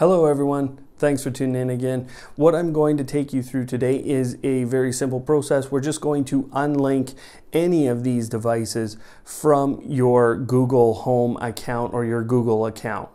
Hello everyone, thanks for tuning in again. What I'm going to take you through today is a very simple process. We're just going to unlink any of these devices from your Google Home account or your Google account.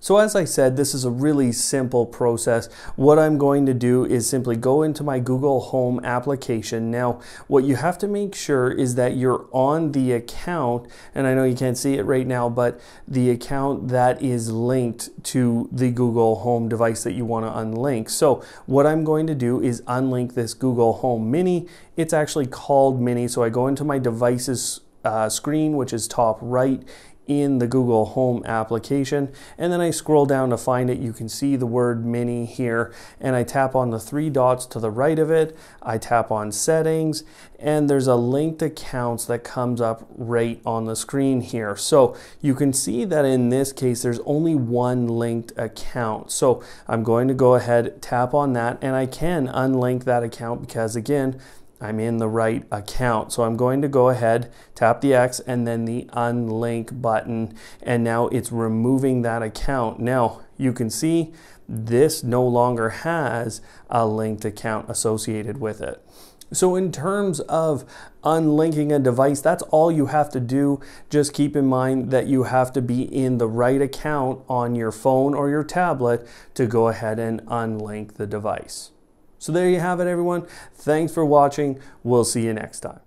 So as I said, this is a really simple process. What I'm going to do is simply go into my Google Home application. Now, what you have to make sure is that you're on the account, and I know you can't see it right now, but the account that is linked to the Google Home device that you want to unlink. So what I'm going to do is unlink this Google Home Mini. It's actually called Mini, so I go into my devices uh, screen, which is top right in the Google Home application. And then I scroll down to find it. You can see the word mini here and I tap on the three dots to the right of it. I tap on settings and there's a linked accounts that comes up right on the screen here. So you can see that in this case, there's only one linked account. So I'm going to go ahead, tap on that and I can unlink that account because again, I'm in the right account. So I'm going to go ahead, tap the X and then the unlink button. And now it's removing that account. Now you can see this no longer has a linked account associated with it. So in terms of unlinking a device, that's all you have to do. Just keep in mind that you have to be in the right account on your phone or your tablet to go ahead and unlink the device. So there you have it, everyone. Thanks for watching. We'll see you next time.